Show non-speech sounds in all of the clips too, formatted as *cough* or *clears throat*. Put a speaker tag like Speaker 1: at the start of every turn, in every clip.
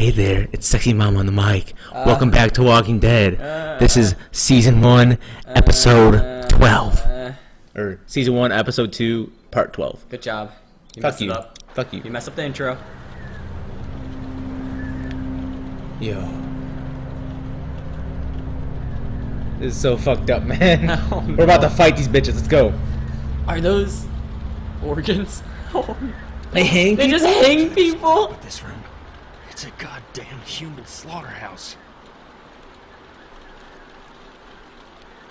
Speaker 1: Hey there, it's Sexy Mom on the mic. Ah. Welcome back to Walking Dead. this is season one, episode ah. twelve, ah. or season one, episode two, part twelve.
Speaker 2: Good job. You
Speaker 1: Fuck
Speaker 2: messed
Speaker 1: you.
Speaker 2: it up.
Speaker 1: Fuck
Speaker 2: You
Speaker 1: you.
Speaker 2: messed up the intro.
Speaker 1: Yo. This is so fucked up, man. *laughs*
Speaker 2: Oh,
Speaker 1: We're about to fight these bitches. Let's go.
Speaker 2: Are those organs? *laughs*
Speaker 1: They hang
Speaker 2: they just hang people?
Speaker 3: This room. It's a goddamn human slaughterhouse.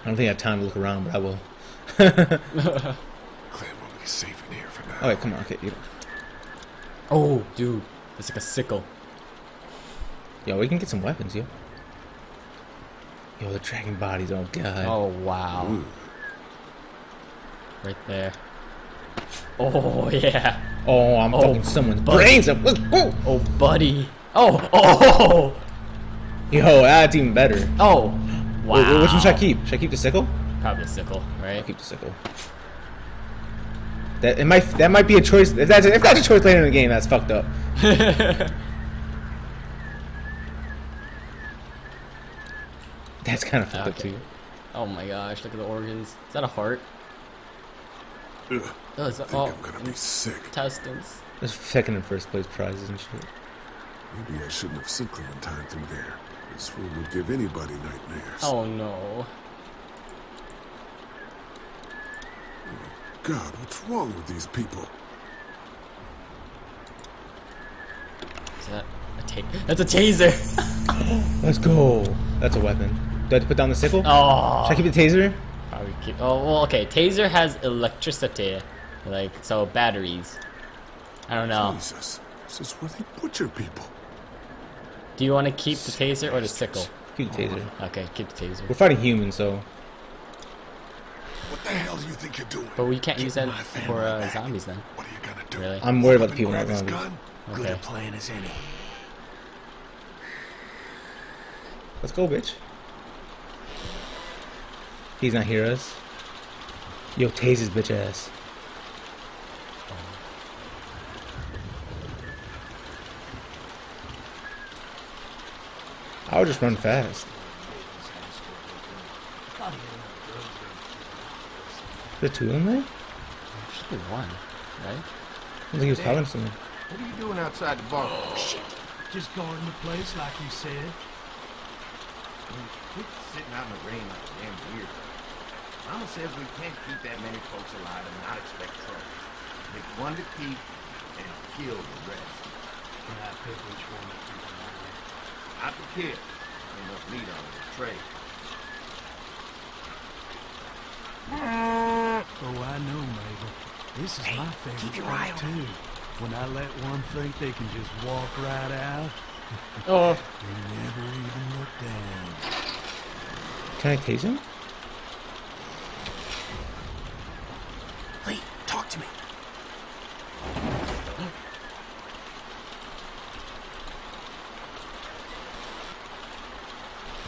Speaker 1: I don't think I have time to look around, but I will. *laughs*
Speaker 4: Clem will be safe in here for now.
Speaker 1: Okay, come on. Okay, you-
Speaker 2: Oh, dude. It's like a sickle.
Speaker 1: yo, we can get some weapons, yo. Yo, the dragging bodies. Oh god.
Speaker 2: Oh, wow. Right there. Oh, yeah.
Speaker 1: Oh, I'm
Speaker 2: Oh,
Speaker 1: fucking someone's
Speaker 2: buddy.
Speaker 1: brains up. Let's.
Speaker 2: Oh, buddy. Oh, *laughs* oh,
Speaker 1: Yo, that's even better.
Speaker 2: oh.
Speaker 1: Wait,
Speaker 2: Wow.
Speaker 1: wait, which one should I keep? Should I keep the sickle?
Speaker 2: Probably the sickle,
Speaker 1: I'll
Speaker 2: right?
Speaker 1: keep the sickle. That it might that might be a choice. If that's if that's a choice later in the game, that's fucked up. *laughs* That's kind of fucked up too.
Speaker 2: Oh my gosh, look at the organs. Is that a heart?
Speaker 4: Ugh,
Speaker 2: Oh, it's,
Speaker 4: I think
Speaker 2: oh,
Speaker 4: I'm gonna be sick.
Speaker 2: intestines.
Speaker 1: There's second and first place prizes and shit.
Speaker 4: Maybe I shouldn't have sent Clementine through there. This room would give anybody nightmares.
Speaker 2: Oh no.
Speaker 4: Oh, God, what's wrong with these people?
Speaker 2: Is that a ta- That's a taser! *laughs*
Speaker 1: Let's go. That's a weapon. Do I have to put down the sickle?
Speaker 2: Oh!
Speaker 1: Should I keep the taser?
Speaker 2: Probably keep. Oh well, okay. Taser has electricity, like so batteries. I don't know.
Speaker 4: Jesus, this is where they butcher people.
Speaker 2: Do you want to keep the taser or the sickle?
Speaker 1: Keep the taser.
Speaker 2: Okay, keep the taser.
Speaker 1: We're fighting humans, so
Speaker 4: What the hell do you think you're doing?
Speaker 2: But we can't use that
Speaker 4: Get my family
Speaker 2: for uh, zombies then.
Speaker 4: What are you gonna do?
Speaker 2: Really?
Speaker 1: I'm worried about the people not
Speaker 4: grab his
Speaker 1: around.
Speaker 4: gun?
Speaker 3: Good
Speaker 2: Okay.
Speaker 3: a plan as any.
Speaker 1: Let's go, bitch. He's not hear us. Yo, tase his bitch ass. I would just run fast. The two of them there?
Speaker 2: Should be one, right?
Speaker 1: I think he was telling to someone.
Speaker 5: What are you doing outside the bar? Shit.
Speaker 3: Just guarding the place like you said.
Speaker 5: Quit sitting out in the rain like a damn weird. Mama says we can't keep that many folks alive and not expect trouble. Pick one to keep and kill the rest.
Speaker 3: Can I pick which one to keep alive?
Speaker 5: Not the kid. Ain't enough meat on the tray.
Speaker 3: Uh, oh, I know, Mabel. This is my favorite
Speaker 5: keep your
Speaker 3: part,
Speaker 5: eye on
Speaker 3: too. When I let one think they can just walk right out,
Speaker 2: Oh, *laughs*
Speaker 3: they never even look down.
Speaker 1: Can I tase him?
Speaker 3: Lee, talk to me.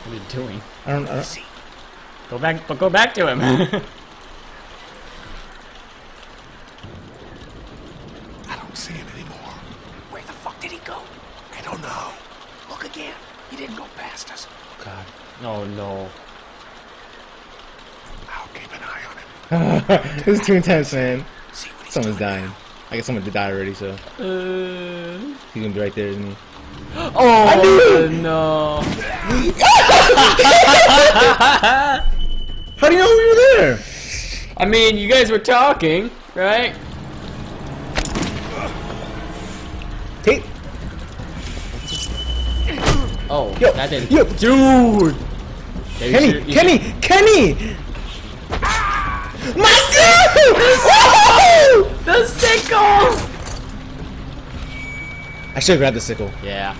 Speaker 2: what are you doing?
Speaker 1: I don't. I don't
Speaker 3: See,
Speaker 2: Go back, but go back to him. *laughs*
Speaker 4: I don't see him anymore.
Speaker 3: where the fuck did he go?
Speaker 4: I don't know.
Speaker 3: Look again. He didn't go past us.
Speaker 1: God.
Speaker 2: oh no.
Speaker 4: I'll keep an eye on him. *laughs*
Speaker 1: this is too intense, man.
Speaker 3: See what he's
Speaker 1: Someone's
Speaker 3: doing
Speaker 1: dying. I guess someone did die already, so
Speaker 2: Uh,
Speaker 1: he's gonna be right there, isn't he?
Speaker 2: Oh no.
Speaker 1: How do you know we were there?
Speaker 2: I mean, you guys were talking, right?
Speaker 1: Tate.
Speaker 2: Oh,
Speaker 1: Yo,
Speaker 2: that didn't.
Speaker 1: yo.
Speaker 2: dude.
Speaker 1: Kenny,
Speaker 2: should-
Speaker 1: Kenny,
Speaker 2: should-
Speaker 1: Kenny! My God!
Speaker 2: The sickle.
Speaker 1: I should have grabbed the sickle.
Speaker 2: Yeah,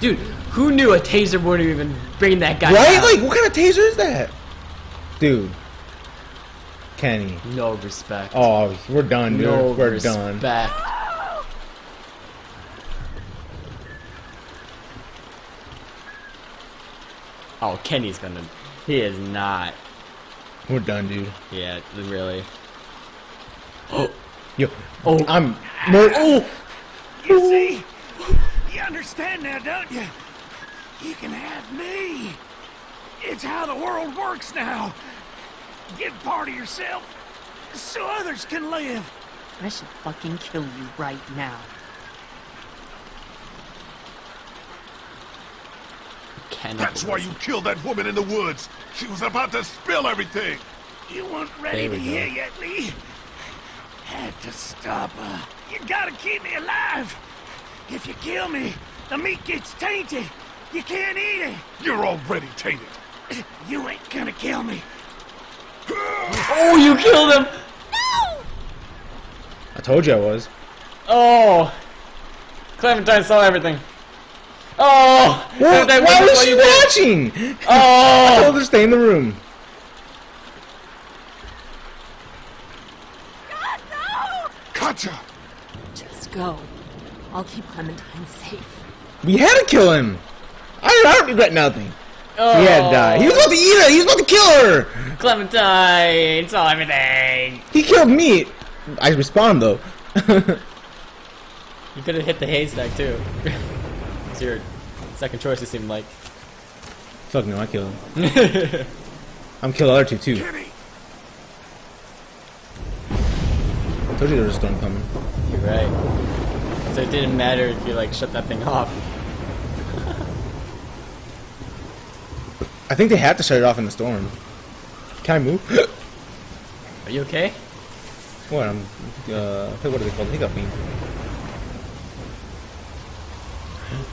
Speaker 2: dude. Who knew a taser wouldn't even bring that guy
Speaker 1: Right? Like, what kind of taser is that? Dude. Kenny.
Speaker 2: no respect.
Speaker 1: Oh, we're done, dude.
Speaker 2: no
Speaker 1: we're
Speaker 2: respect.
Speaker 1: done.
Speaker 2: Oh, Kenny's gonna. He is not.
Speaker 1: We're done, dude.
Speaker 2: Yeah, really. *gasps*
Speaker 1: Yo,
Speaker 2: Oh.
Speaker 1: I'm. Mur- oh,
Speaker 3: You see? You understand now, don't you? You can have me. It's how the world works now. Give part of yourself so others can live.
Speaker 6: I should fucking kill you right now.
Speaker 4: That's why you killed that woman in the woods. She was about to spill everything.
Speaker 3: You weren't ready
Speaker 1: There
Speaker 3: to
Speaker 1: we
Speaker 3: hear yet, Lee. Had to stop her. You gotta keep me alive. If you kill me, the meat gets tainted. You can't eat it.
Speaker 4: You're already tainted. *clears throat*
Speaker 3: You ain't gonna kill me. *sighs*
Speaker 2: Oh, you killed him!
Speaker 1: I told you I was.
Speaker 2: Oh! Clementine saw everything. Oh!
Speaker 1: Well,
Speaker 2: Clementine,
Speaker 1: why
Speaker 2: what
Speaker 1: was she
Speaker 2: you did?
Speaker 1: watching? Oh. *laughs* I
Speaker 2: Oh!
Speaker 1: told her to stay in the room.
Speaker 4: God, no! Katjaa!
Speaker 6: Just go. I'll keep Clementine safe.
Speaker 1: We had to kill him. I, I don't regret nothing.
Speaker 2: oh.
Speaker 1: He had to die. He was about to eat her. He was about to kill her.
Speaker 2: Clementine saw everything.
Speaker 1: He killed me. I respond though. *laughs*
Speaker 2: You could have hit the haystack too. *laughs* it's your second choice. It seemed like.
Speaker 1: Fuck no, I killed him. *laughs* I'm kill the other two too.
Speaker 4: Kenny!
Speaker 1: Told you there was a storm coming.
Speaker 2: You're right. So it didn't matter if you like shut that thing off.
Speaker 1: I think they had to shut it off in the storm. Can I move?
Speaker 2: Are you okay?
Speaker 1: what? I'm. Uh, what are they called? Hiccup beam.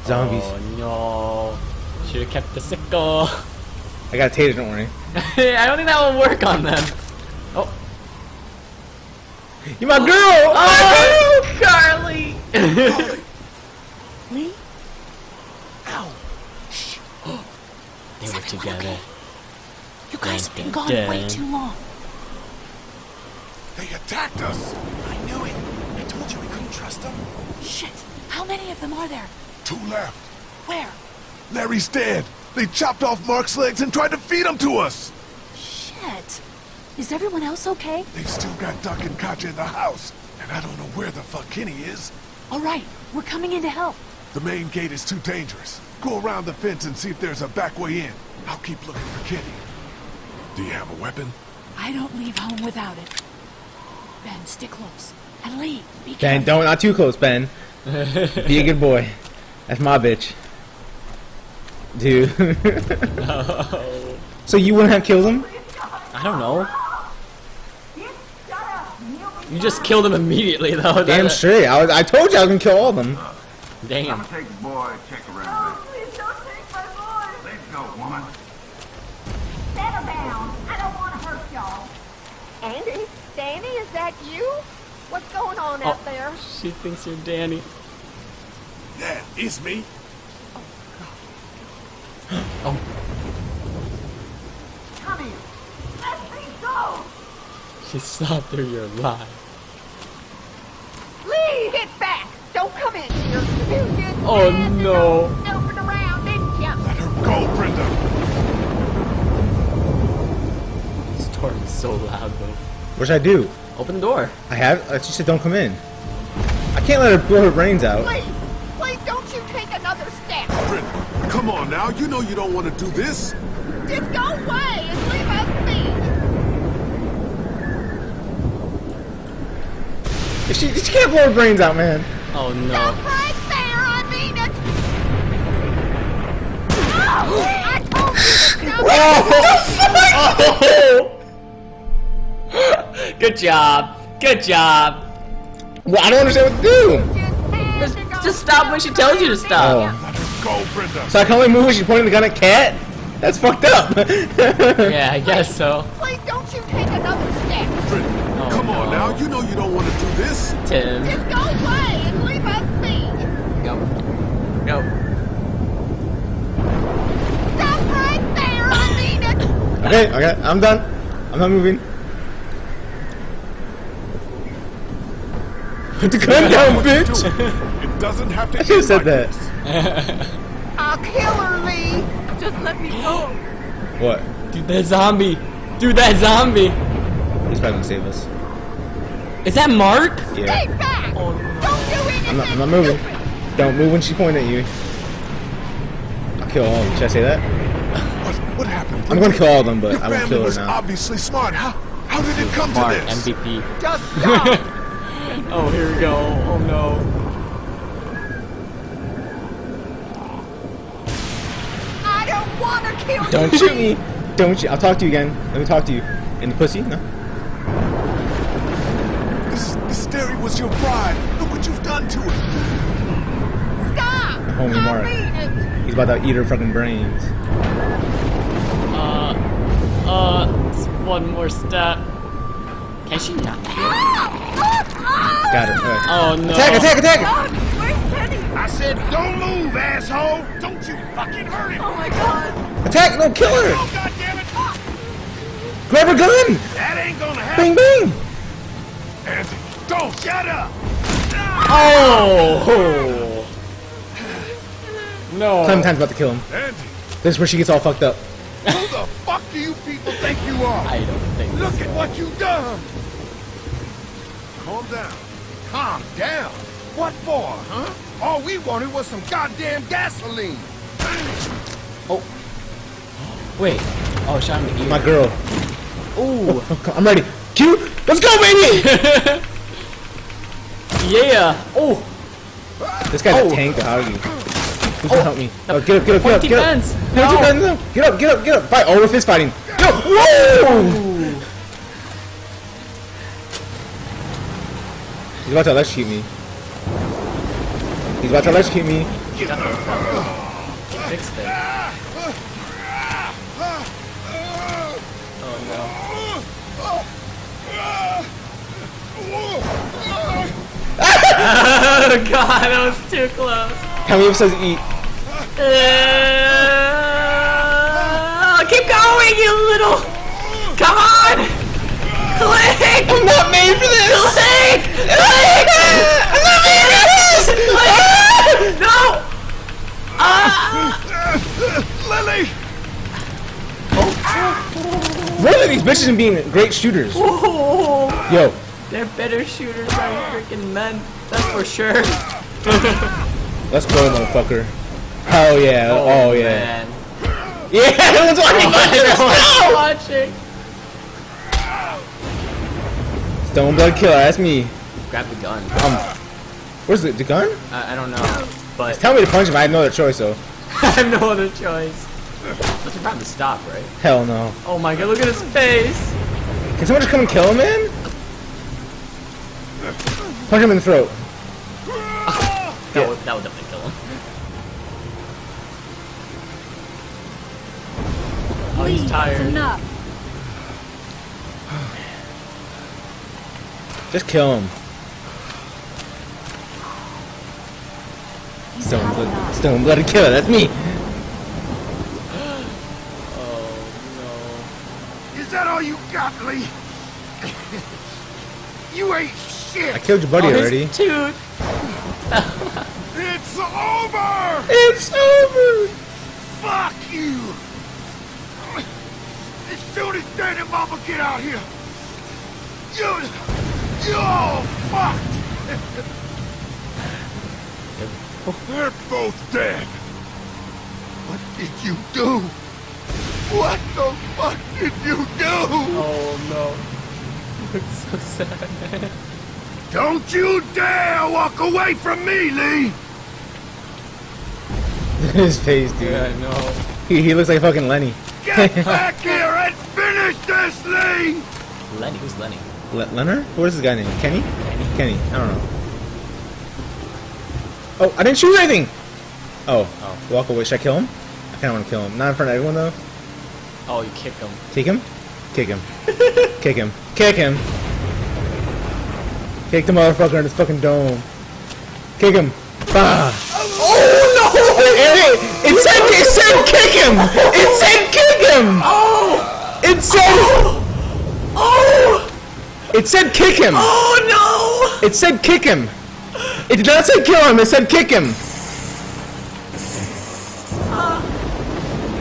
Speaker 1: Zombies.
Speaker 2: Oh no. Should have kept the sickle.
Speaker 1: I got a taser. Don't worry. *laughs*
Speaker 2: I don't think that will work on them. Oh.
Speaker 1: You're my girl.
Speaker 2: Oh, Carley!
Speaker 6: Lee? *gasps*
Speaker 2: they were together.
Speaker 6: You guys have been gone way too long.
Speaker 4: They attacked us!
Speaker 7: I knew it. I told you we couldn't trust them.
Speaker 6: Shit. How many of them are there?
Speaker 4: Two left.
Speaker 6: Where?
Speaker 4: Larry's dead. They chopped off Mark's legs and tried to feed him to us.
Speaker 6: Shit. Is everyone else okay?
Speaker 4: They've still got Duck and Katjaa in the house. And I don't know where the fuck Kenny is.
Speaker 6: All right. We're coming in to help.
Speaker 4: The main gate is too dangerous. Go around the fence and see if there's a back way in. I'll keep looking for Kitty. Do you have a weapon?
Speaker 6: I don't leave home without it. Ben, stick close. And Lee, be
Speaker 1: Ben,
Speaker 6: careful.
Speaker 1: don't not too close, Ben. Be a good boy. That's my bitch. Dude. *laughs* *laughs* Oh. so you wouldn't have killed him?
Speaker 2: I don't know. You just killed him immediately, though. *laughs*
Speaker 1: Damn
Speaker 2: That-
Speaker 1: straight. I was. I told you I was gonna kill all of them.
Speaker 2: Damn.
Speaker 5: take the boy, check around.
Speaker 8: Oh, please don't take my boy.
Speaker 5: Let's go, woman.
Speaker 8: Settle down. I don't want to hurt y'all. Andy, Danny, is that you? What's going on out oh, there?
Speaker 2: She thinks you're Danny.
Speaker 4: Yeah, it's me.
Speaker 8: Oh, Come here. Let me go.
Speaker 2: She saw through your lie.
Speaker 8: Lee, get back. Don't come in here. You did
Speaker 2: Oh, no.
Speaker 8: go Snooping around, didn't you?
Speaker 4: Let her go, Brenda.
Speaker 2: This door is so loud, though.
Speaker 1: What should I do?
Speaker 2: Open the door.
Speaker 1: I have. uh, She said don't come in. I can't let her blow her brains out.
Speaker 8: Please, please don't you take another step.
Speaker 4: Brenda, come on now. You know you don't want to do this.
Speaker 8: Just go away and leave us be.
Speaker 1: If She, she can't blow her brains out, man.
Speaker 2: Oh no.
Speaker 8: Stop right there. I mean it. No, I told you to *sighs* stop.
Speaker 2: Good job. Good job.
Speaker 1: Well, I don't understand what to do.
Speaker 8: Just,
Speaker 2: Just stop when she tells you to stop.
Speaker 1: Oh.
Speaker 4: Let her go, Brenda.
Speaker 1: So I can only move when she's pointing the gun at Cat? That's fucked up.
Speaker 2: Yeah, I guess so.
Speaker 8: Please don't you take another step.
Speaker 4: Brenda,
Speaker 2: Oh,
Speaker 4: come on now. You know you don't want to do this.
Speaker 2: Tim.
Speaker 8: Just go away and leave us be.
Speaker 2: Go. Go.
Speaker 8: Stop right there. I mean it.
Speaker 1: okay, okay, I'm done. I'm not moving. Put the gun down, bitch!
Speaker 4: It doesn't have to
Speaker 1: I should've
Speaker 4: end
Speaker 1: said
Speaker 4: like
Speaker 1: that.
Speaker 4: this. *laughs*
Speaker 8: I'll kill her, Lee. Just let me go.
Speaker 1: What?
Speaker 2: Dude, that zombie. Dude, that zombie.
Speaker 1: He's probably gonna save us.
Speaker 2: Is that Mark?
Speaker 8: Stay
Speaker 1: Yeah.
Speaker 8: back. Don't do anything.
Speaker 1: I'm not, I'm not moving.
Speaker 8: stupid.
Speaker 1: Don't move when she pointed at you. I'll kill all of them. Should I say that?
Speaker 4: What, what happened?
Speaker 1: I'm gonna kill all of them, but
Speaker 4: Your
Speaker 1: I won't
Speaker 4: family
Speaker 1: kill her
Speaker 4: was
Speaker 1: now.
Speaker 4: obviously smart. How, how did it come
Speaker 2: Mark,
Speaker 4: to this?
Speaker 2: MVP.
Speaker 3: Just *laughs* stop!
Speaker 2: Oh, here we go. Oh no.
Speaker 8: I don't want to kill you.
Speaker 1: Don't shoot me. Don't shoot. I'll talk to you again. Let me talk to you. In the pussy? No.
Speaker 4: Was your pride. Look what you've done to it.
Speaker 8: Stop!
Speaker 1: Homie Mark. He's about to eat her fucking brains.
Speaker 2: Uh, uh, one more step. Can she not?
Speaker 1: Got her. Alright.
Speaker 2: Oh no.
Speaker 1: Attack! Attack! Attack!
Speaker 8: God, where's Penny?
Speaker 5: I said, don't move, asshole! Don't you fucking hurt him!
Speaker 8: Oh my God.
Speaker 1: Attack! No, kill her!
Speaker 5: Oh, goddammit!
Speaker 1: Grab her gun!
Speaker 5: That ain't gonna happen!
Speaker 1: Bang bang!
Speaker 4: Andy,
Speaker 5: shut up!
Speaker 2: Oh. No.
Speaker 1: Clementine's about to kill him.
Speaker 4: Andy,
Speaker 1: This is where she gets all fucked up.
Speaker 5: Who the fuck do you people think you are?
Speaker 2: I don't think
Speaker 5: Look
Speaker 2: so.
Speaker 5: at what you've done! Calm down. Calm down? What for, huh? All we wanted was some goddamn gasoline. Oh.
Speaker 2: Wait. Oh, shot him in the ear.
Speaker 1: My girl.
Speaker 2: Ooh. *laughs*
Speaker 1: I'm ready. Q! Let's go, baby! *laughs*
Speaker 2: yeah. Oh.
Speaker 1: This guy's
Speaker 2: Oh.
Speaker 1: a tank. How are you? Who's gonna help me? Oh, get up, get up, get up, get up.
Speaker 2: defense.
Speaker 1: Get up,
Speaker 2: No.
Speaker 1: get up, get up, get up, get up. Fight. Oh, we're fist fighting. Get up. Whoa! He's about to electrocute me. He's about to electrocute me.
Speaker 2: Fix that. Oh *laughs* god, that was too close.
Speaker 1: How many episodes eat?
Speaker 2: Uh, keep going, you little. Come on. Click.
Speaker 1: I'm not made for this!
Speaker 2: Click. Click.
Speaker 1: I'm not made for this!
Speaker 2: Click. No.
Speaker 5: Lilly!
Speaker 1: What are these bitches and being great shooters? Whoa. Yo,
Speaker 2: They're better shooters than freaking men. That's for sure. *laughs*
Speaker 1: let's go, motherfucker. Hell yeah. Oh, yeah.
Speaker 2: man.
Speaker 1: Yeah, everyone's watching.
Speaker 2: Everyone's watching.
Speaker 1: Stone Blood Killer, that's me.
Speaker 2: Grab the gun.
Speaker 1: Um, where's the, the gun?
Speaker 2: I, I don't know, but
Speaker 1: Tell me to punch him. I have no other choice, though. *laughs*
Speaker 2: I have no other choice. But you're about to stop, right?
Speaker 1: Hell no.
Speaker 2: Oh my god, look at his face.
Speaker 1: Can someone just come and kill him, man? Punch him in the throat.
Speaker 2: That, would, definitely kill him. Oh, he's tired.
Speaker 6: Enough. *sighs*
Speaker 1: Just kill him.
Speaker 6: He's
Speaker 1: Stone Blood. Stone Blooded Killer, that's me. *gasps* oh no!
Speaker 5: Is that all you got, Lee? *laughs* you ain't shit!
Speaker 1: I killed your buddy
Speaker 2: oh, his
Speaker 1: already.
Speaker 2: tooth. *laughs*
Speaker 5: It's over!
Speaker 1: It's over!
Speaker 5: Fuck you! As soon as Dad and Mama get out here, you, you're all fucked! They're both dead. What did you do? What the fuck did you do?
Speaker 2: Oh no. Looks so sad.
Speaker 5: Don't you dare walk away from me, Lee! *laughs*
Speaker 1: His face, dude.
Speaker 2: Yeah, I know.
Speaker 1: He, he looks like fucking Lenny.
Speaker 5: Get *laughs* back here and finish this, Lee!
Speaker 2: Lenny, who's Lenny?
Speaker 1: Le- Leonard? What is this guy named? Kenny? Kenny. Kenny. I don't know. Oh, I didn't shoot anything! Oh.
Speaker 2: Oh.
Speaker 1: Walk away. Should I kill him? I kinda wanna kill him. Not in front of everyone, though.
Speaker 2: Oh, you kick him.
Speaker 1: Kick him? Kick him. *laughs* Kick him. Kick him. Kick the motherfucker in his fucking dome. Kick him. Ah. Oh no! It, it said it said kick him! It said kick him! Oh! It said Oh! It said kick him!
Speaker 2: Oh no!
Speaker 1: It said kick him! It did not say kill him, it said kick him!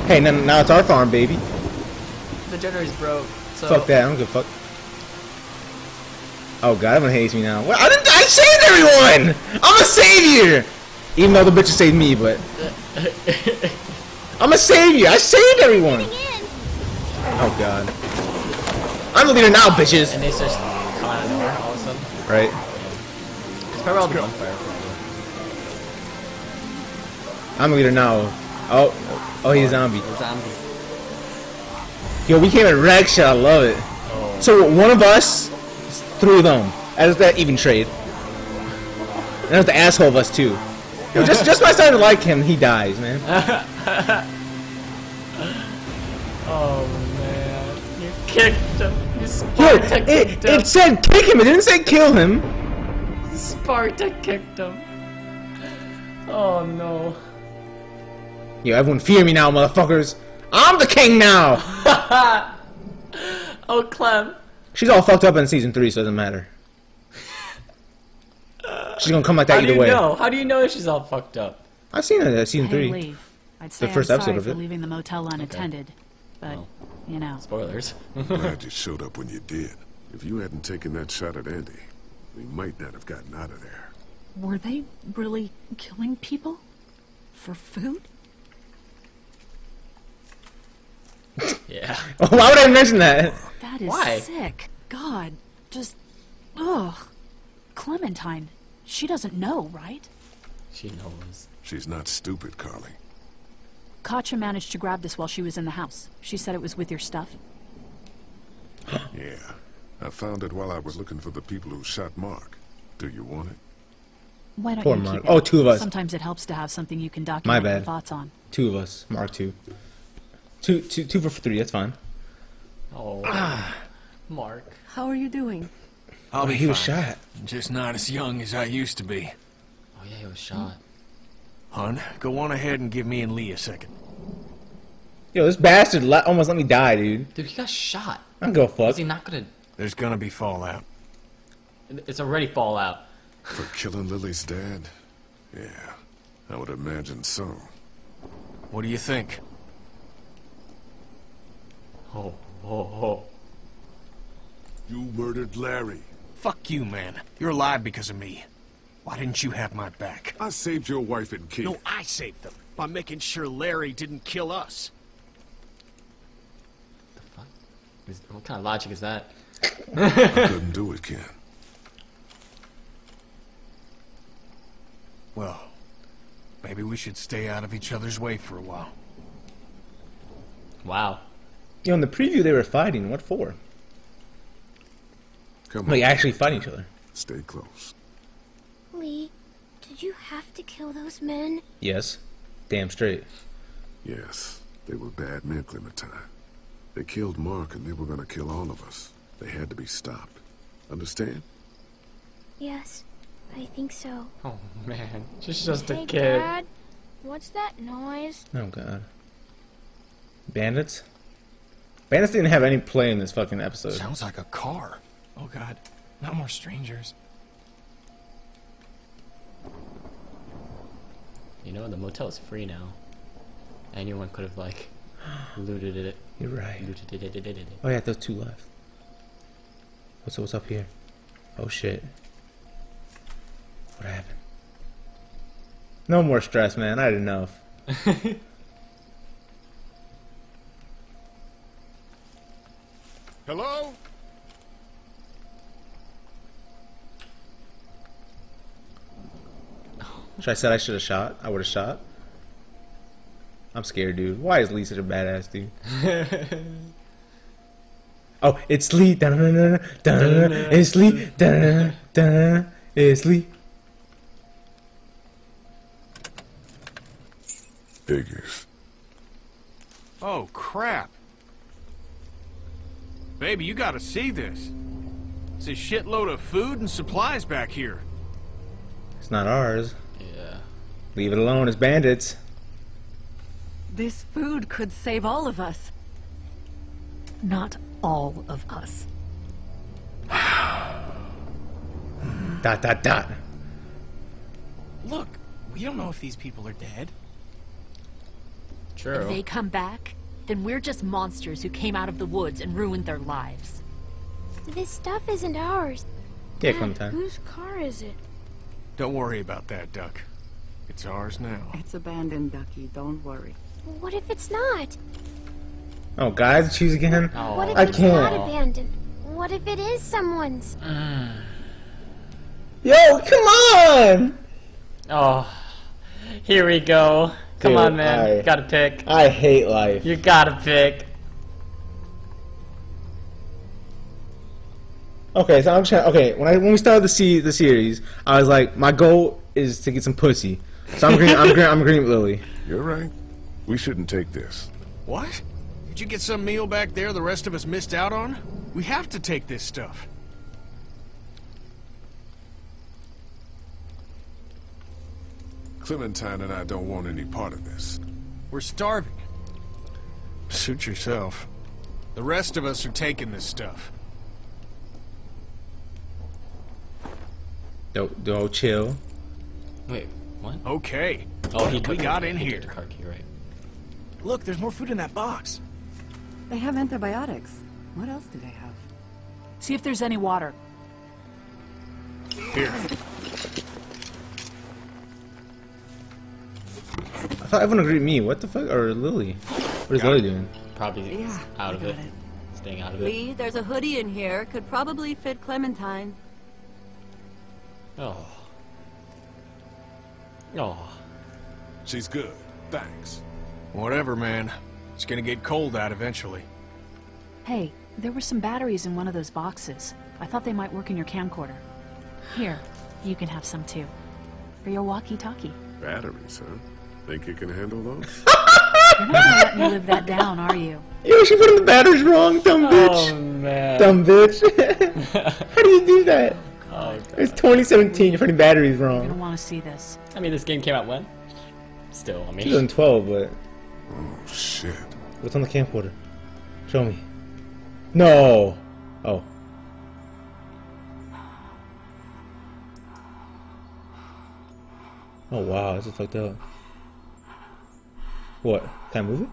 Speaker 1: Hey, now, now it's our farm, baby.
Speaker 2: The generator's broke. So
Speaker 1: Fuck that, I don't give a fuck. Oh god, everyone hates me now. What? I didn't. I saved everyone. I'm a savior. Even though the bitches saved me, but *laughs* I'm gonna save you. I saved everyone. Oh god. I'm the leader now, bitches.
Speaker 2: And they just come out of nowhere all of a sudden.
Speaker 1: Right.
Speaker 2: It's probably all the gunfire.
Speaker 1: I'm the leader now. Oh, oh, he's a zombie.
Speaker 2: The zombie.
Speaker 1: Yo, we came in wreck shit. I love it. Oh. So one of us threw them. As that even trade. And that was the asshole of us too. Yo, just just by starting to like him, he dies, man. *laughs*
Speaker 2: Oh man. You kicked him. You
Speaker 1: Yo,
Speaker 2: Sparta
Speaker 1: it,
Speaker 2: kicked him.
Speaker 1: it said kick him. It didn't say kill him.
Speaker 2: Sparta kicked him. Oh no.
Speaker 1: Yo, everyone fear me now, motherfuckers. I'm the king now. *laughs*
Speaker 2: Oh Clem.
Speaker 1: She's all fucked up in season three, so it doesn't matter. She's gonna come like that
Speaker 2: How do you
Speaker 1: way.
Speaker 2: know? How do you know she's all fucked up?
Speaker 1: I've seen it at season
Speaker 6: Hey,
Speaker 1: three.
Speaker 6: Lee. I'd say
Speaker 1: first
Speaker 6: I'm
Speaker 1: episode
Speaker 6: sorry
Speaker 1: of
Speaker 6: for leaving the motel unattended, but
Speaker 2: Well.
Speaker 6: you know.
Speaker 2: Spoilers. *laughs*
Speaker 4: Glad you showed up when you did. If you hadn't taken that shot at Andy, we might not have gotten out of there.
Speaker 6: Were they really killing people? For food?
Speaker 2: yeah. *laughs*
Speaker 1: Oh, why would I mention that?
Speaker 6: That is
Speaker 2: Why?
Speaker 6: sick. God, just. Ugh. Clementine. She doesn't know, right?
Speaker 2: She knows.
Speaker 4: She's not stupid, Carley.
Speaker 6: Katjaa managed to grab this while she was in the house. She said it was with your stuff.
Speaker 4: Yeah. I found it while I was looking for the people who shot Mark. Do you want it?
Speaker 6: Why don't
Speaker 1: Poor
Speaker 6: you
Speaker 1: Mark.
Speaker 6: keep it?
Speaker 1: Oh, two of us.
Speaker 6: Sometimes it helps to have something you can document your
Speaker 1: bad.
Speaker 6: thoughts on.
Speaker 1: Two of us. Mark two. Two, two, two for three. That's fine.
Speaker 2: Oh. Ah. Mark.
Speaker 6: How are you doing?
Speaker 3: I'll
Speaker 1: Oh,
Speaker 3: be
Speaker 1: he was
Speaker 3: fine.
Speaker 1: shot.
Speaker 3: Just not as young as I used to be.
Speaker 2: Oh yeah, he was shot.
Speaker 3: Hun, go on ahead and give me and Lee a second.
Speaker 1: Yo, this bastard le- almost let me die, dude.
Speaker 2: Dude, he got shot.
Speaker 1: I am gonna a fuck.
Speaker 2: Is he not gonna?
Speaker 3: There's gonna be fallout.
Speaker 2: It's already fallout.
Speaker 4: For killing Lilly's dad? Yeah, I would imagine so.
Speaker 3: What do you think?
Speaker 2: Oh, oh, oh.
Speaker 4: You murdered Larry.
Speaker 3: Fuck you, man. You're alive because of me. Why didn't you have my back?
Speaker 4: I saved your wife and kid.
Speaker 7: No, I saved them by making sure Larry didn't kill us.
Speaker 2: The fuck? Is, what kind of logic is that?
Speaker 4: I *laughs* couldn't do it, Ken.
Speaker 3: Well, maybe we should stay out of each other's way for a while.
Speaker 2: Wow.
Speaker 1: You know, in the preview they were fighting. What for?
Speaker 4: Come on,
Speaker 1: Like actually fight each other.
Speaker 4: stay close.
Speaker 9: Lee, did you have to kill those men?
Speaker 1: Yes. Damn straight.
Speaker 4: Yes, they were bad men, Clementine. They killed Mark and they were gonna kill all of us. They had to be stopped. Understand?
Speaker 9: Yes, I think so.
Speaker 2: Oh man, she's just a
Speaker 9: hey,
Speaker 2: kid.
Speaker 9: Dad, what's that noise?
Speaker 1: Oh god. Bandits? Bandits didn't have any play in this fucking episode.
Speaker 3: Sounds like a car.
Speaker 7: Oh god, not more strangers.
Speaker 2: You know, the motel is free now. Anyone could have like *gasps* looted it.
Speaker 1: You're right.
Speaker 2: Looted it. it, it, it.
Speaker 1: Oh yeah, those two left. What's what's up here? Oh shit. What happened? No more stress, man. I had enough. *laughs*
Speaker 4: Hello?
Speaker 1: Should I said I should have shot? I would have shot. I'm scared, dude. Why is Lee such a badass, dude? *laughs* oh, it's Lee. Dun-dun-dun-dun, dun-dun-dun. It's Lee. Dun-dun-dun, dun-dun-dun. It's Lee.
Speaker 4: Figures.
Speaker 3: Oh, crap. Baby, you gotta see this. It's a shitload of food and supplies back here.
Speaker 1: It's not ours.
Speaker 2: Yeah.
Speaker 1: Leave it alone. It's bandits.
Speaker 6: This food could save all of us. Not all of us. *sighs*
Speaker 1: Dot dot dot.
Speaker 7: Look, we don't know if these people are dead.
Speaker 2: True.
Speaker 10: If they come back, then we're just monsters who came out of the woods and ruined their lives.
Speaker 9: This stuff isn't ours.
Speaker 1: Yeah,
Speaker 9: Dad,
Speaker 1: uh,
Speaker 9: Whose car is it?
Speaker 3: Don't worry about that, Duck. It's ours now.
Speaker 11: It's abandoned, Ducky. Don't worry.
Speaker 9: What if it's not?
Speaker 1: Oh, guys, choose again.
Speaker 9: What if
Speaker 1: I
Speaker 9: it's not
Speaker 1: can't.
Speaker 9: abandoned? What if it is someone's?
Speaker 1: Yo, come on!
Speaker 2: Oh, here we go. Come
Speaker 1: Dude,
Speaker 2: on, man.
Speaker 1: I-
Speaker 2: gotta pick.
Speaker 1: I hate life.
Speaker 2: You gotta pick.
Speaker 1: Okay, so I'm trying. Okay, when I when we started the se- the series, I was like, my goal is to get some pussy. So I'm green. I'm green. I'm green with Lilly.
Speaker 4: You're right. We shouldn't take this.
Speaker 3: What? Did you get some meal back there the rest of us missed out on? We have to take this stuff.
Speaker 4: Clementine and I don't want any part of this.
Speaker 3: We're starving. Suit yourself. The rest of us are taking this stuff.
Speaker 1: Don't don't chill.
Speaker 2: Wait, what?
Speaker 3: Okay.
Speaker 2: Oh, he
Speaker 3: we got in here.
Speaker 2: the car key, right?
Speaker 7: Look, there's more food in that box.
Speaker 11: They have antibiotics. What else do they have?
Speaker 10: See if there's any water.
Speaker 3: Here.
Speaker 1: I thought everyone agreed me. What the fuck? Or Lilly? What is
Speaker 3: Got
Speaker 1: Lilly
Speaker 3: it.
Speaker 1: doing?
Speaker 2: Probably
Speaker 11: Yeah,
Speaker 2: out of
Speaker 11: got
Speaker 2: it. Staying out of it.
Speaker 12: Lee, there's a hoodie in here. Could probably fit Clementine.
Speaker 2: Oh. Oh.
Speaker 4: She's good. Thanks.
Speaker 3: Whatever, man. It's gonna get cold out eventually.
Speaker 10: Hey, there were some batteries in one of those boxes. I thought they might work in your camcorder. Here, you can have some too. For your walkie-talkie.
Speaker 4: Batteries, huh? Think you can handle those? *laughs*
Speaker 10: You're not gonna let me live that down, are you?
Speaker 1: Yo, she put in the batteries wrong, dumb oh, bitch.
Speaker 2: Oh man.
Speaker 1: Dumb bitch. *laughs* How do you do that?
Speaker 2: Oh, God.
Speaker 1: It's 2017. You're putting batteries
Speaker 10: You're gonna want to see this.
Speaker 2: I mean, this game came out when? Still, I mean.
Speaker 1: 2012, but
Speaker 4: Oh, shit.
Speaker 1: what's on the camcorder? Show me. No. Oh. Oh wow, this is fucked up. What? Can I move it?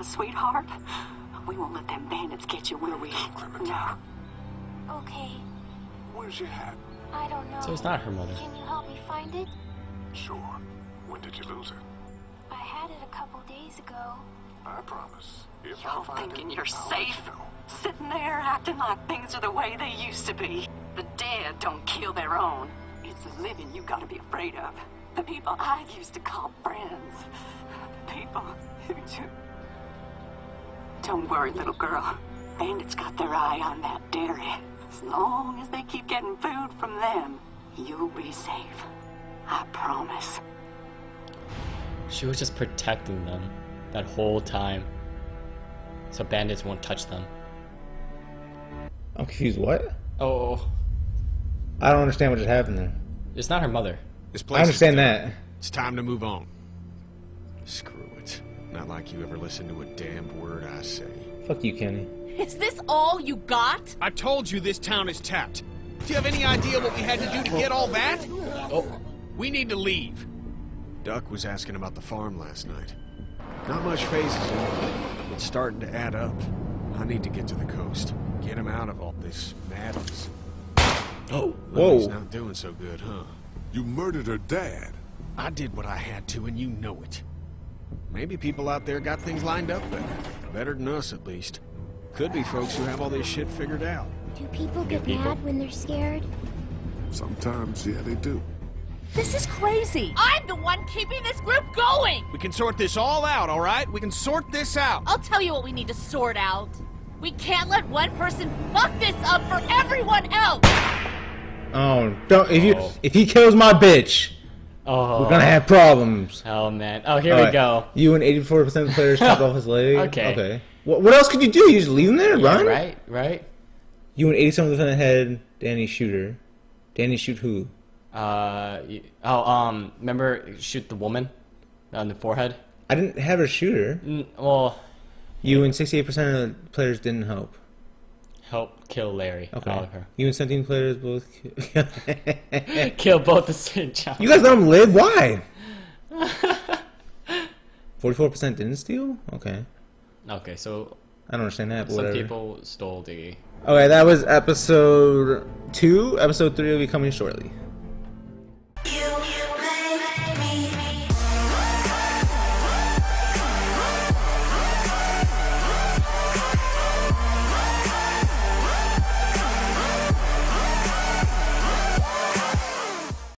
Speaker 12: Need a mama, sweetheart. We won't let them bandits get you, will we? No.
Speaker 9: Okay,
Speaker 4: Where's your hat?
Speaker 9: I don't know.
Speaker 2: So it's not her mother.
Speaker 9: Can you help me find it?
Speaker 4: Sure. When did you lose it?
Speaker 9: I had it a couple days ago.
Speaker 4: I promise. If
Speaker 12: Y'all
Speaker 4: I find
Speaker 12: thinking
Speaker 4: it,
Speaker 12: you're
Speaker 4: I'll let you
Speaker 12: safe?
Speaker 4: know.
Speaker 12: Sitting there acting like things are the way they used to be. The dead don't kill their own. It's the living you gotta be afraid of. The people I used to call friends. The people who do. Don't worry, little girl. Bandits got their eye on that dairy. As long as they keep getting food from them, you'll be safe. I promise.
Speaker 2: She was just protecting them that whole time. So bandits won't touch them.
Speaker 1: I'm confused. What?
Speaker 2: Oh,
Speaker 1: I don't understand what just happened there.
Speaker 2: it's not her mother.
Speaker 3: This place I
Speaker 1: understand
Speaker 3: is
Speaker 1: that.
Speaker 3: It's time to move on. Screw it. Not like you ever listen to a damned word I say.
Speaker 1: Fuck you, Kenny.
Speaker 10: Is this all you got?
Speaker 3: I told you this town is tapped. Do you have any idea what we had to do to get all that?
Speaker 2: Oh,
Speaker 3: We need to leave. Duck was asking about the farm last night. Not much phases in. It's starting to add up. I need to get to the coast. Get him out of all this madness. *gasps*
Speaker 2: oh,
Speaker 3: Lilly's
Speaker 1: Whoa.
Speaker 3: not doing so good, huh?
Speaker 4: You murdered her dad.
Speaker 3: I did what I had to, and you know it. Maybe people out there got things lined up better. Better than us, at least. Could be folks who have all this shit figured out.
Speaker 9: Do people get
Speaker 2: people.
Speaker 9: mad when they're scared?
Speaker 4: Sometimes, yeah, they do.
Speaker 10: This is crazy. I'm the one keeping this group going.
Speaker 3: We can sort this all out, all right? We can sort this out.
Speaker 10: I'll tell you what we need to sort out. We can't let one person fuck this up for everyone else.
Speaker 1: Oh, don't if you
Speaker 2: Oh.
Speaker 1: if he kills my bitch,
Speaker 2: oh.
Speaker 1: we're gonna have problems.
Speaker 2: Oh man. Oh, here
Speaker 1: All
Speaker 2: we
Speaker 1: right.
Speaker 2: go.
Speaker 1: You and 84% of the players chopped off his leg. *laughs*
Speaker 2: Okay.
Speaker 1: Okay. What, what else could you do? You just leave him there,
Speaker 2: Yeah,
Speaker 1: run?
Speaker 2: right, right.
Speaker 1: You and 87% of the head. Danny shooter. Danny shoot who?
Speaker 2: Uh, oh, um, remember shoot the woman on the forehead?
Speaker 1: I didn't have a shooter.
Speaker 2: N- well,
Speaker 1: You and 68% of the players didn't help.
Speaker 2: Help kill Larry.
Speaker 1: Okay.
Speaker 2: Oliver.
Speaker 1: You and 17 players both. *laughs* kill-
Speaker 2: Kill both the same time.
Speaker 1: you guys let him live? Why? *laughs* 44% didn't steal? Okay.
Speaker 2: Okay, so
Speaker 1: I don't understand that, but
Speaker 2: some
Speaker 1: whatever.
Speaker 2: people stole the.
Speaker 1: Okay, that was episode two. Episode three will be coming shortly.